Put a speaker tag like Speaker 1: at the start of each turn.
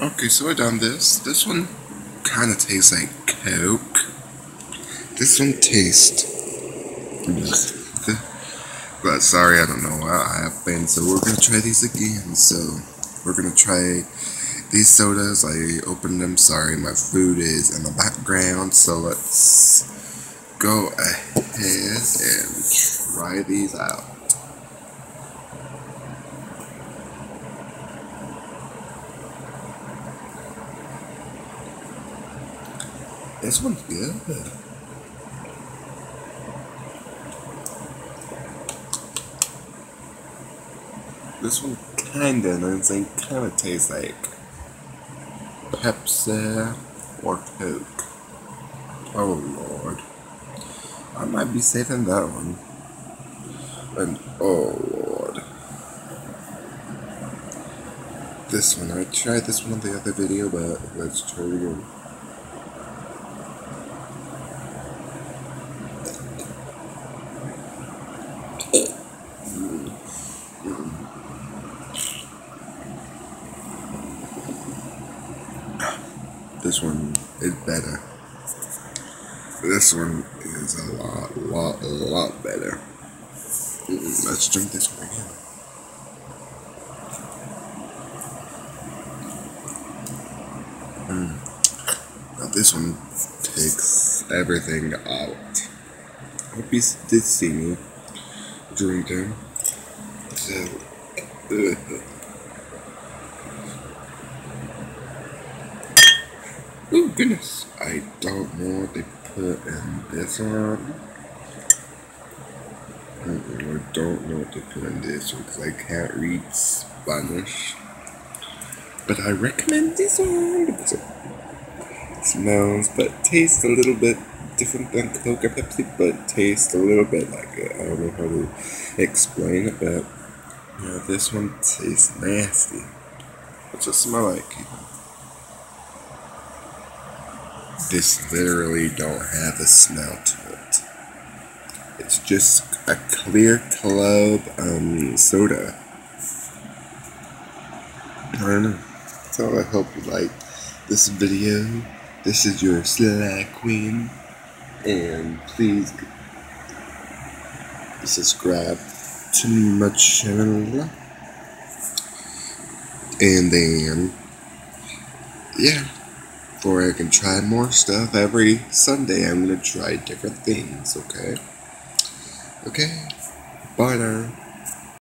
Speaker 1: Okay, so I done this. This one kind of tastes like Coke. This one tastes. But sorry, I don't know what I have been. So we're gonna try these again. So we're gonna try these sodas. I opened them. Sorry, my food is in the background. So let's go ahead and try these out. This one's good. This one kinda, and it's like kinda tastes like Pepsi or Coke. Oh lord. I might be saving that one. And oh lord. This one, I tried this one on the other video, but let's try it again. This one is better. This one is a lot, lot, lot better. Mm, Let's drink this one again. Mm. Now this one takes everything out. I Hope you did see me drinking. So, Oh goodness, I don't know what they put in this one. I don't know what they put in this one because I can't read Spanish. But I recommend this one because it smells but tastes a little bit different than Coke or Pepsi, but tastes a little bit like it. I don't know how to explain it, but this one tastes nasty. What's it smell like? This literally don't have a smell to it. It's just a clear club um, soda. I don't know. So I hope you like this video. This is your Sly Queen. And please subscribe to my channel. And then, yeah for I can try more stuff every Sunday. I'm gonna try different things, okay? Okay, bye now.